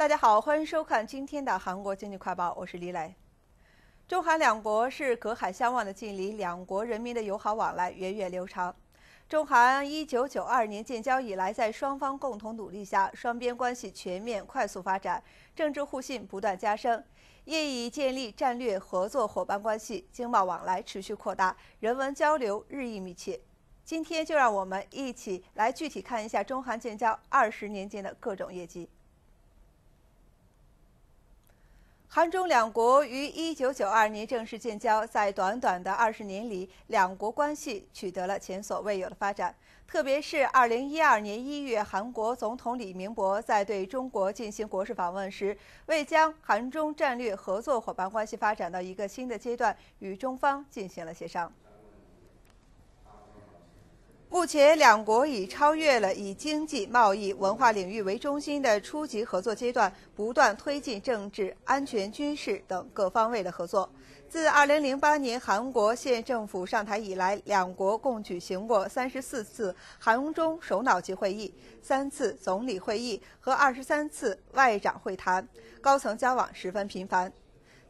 大家好，欢迎收看今天的韩国经济快报，我是李磊。中韩两国是隔海相望的近邻，两国人民的友好往来源远流长。中韩1992年建交以来，在双方共同努力下，双边关系全面快速发展，政治互信不断加深，业已建立战略合作伙伴关系，经贸往来持续扩大，人文交流日益密切。今天就让我们一起来具体看一下中韩建交二十年间的各种业绩。韩中两国于一九九二年正式建交，在短短的二十年里，两国关系取得了前所未有的发展。特别是二零一二年一月，韩国总统李明博在对中国进行国事访问时，为将韩中战略合作伙伴关系发展到一个新的阶段，与中方进行了协商。目前，两国已超越了以经济、贸易、文化领域为中心的初级合作阶段，不断推进政治、安全、军事等各方位的合作。自2008年韩国现政府上台以来，两国共举行过34次韩中首脑级会议、三次总理会议和23次外长会谈，高层交往十分频繁。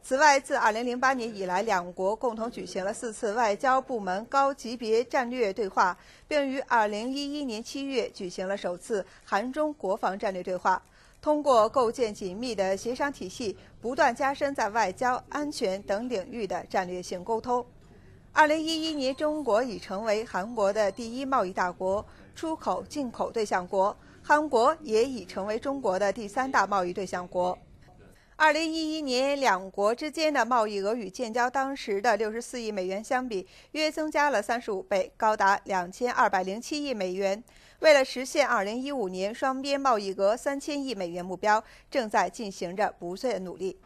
此外，自2008年以来，两国共同举行了四次外交部门高级别战略对话，并于2011年7月举行了首次韩中国防战略对话。通过构建紧密的协商体系，不断加深在外交、安全等领域的战略性沟通。2011年，中国已成为韩国的第一贸易大国、出口进口对象国，韩国也已成为中国的第三大贸易对象国。二零一一年，两国之间的贸易额与建交当时的六十四亿美元相比，约增加了三十五倍，高达两千二百零七亿美元。为了实现二零一五年双边贸易额三千亿美元目标，正在进行着不懈的努力。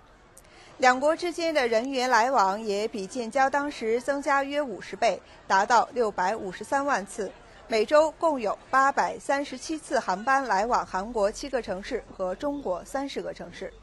两国之间的人员来往也比建交当时增加约五十倍，达到六百五十三万次。每周共有八百三十七次航班来往韩国七个城市和中国三十个城市。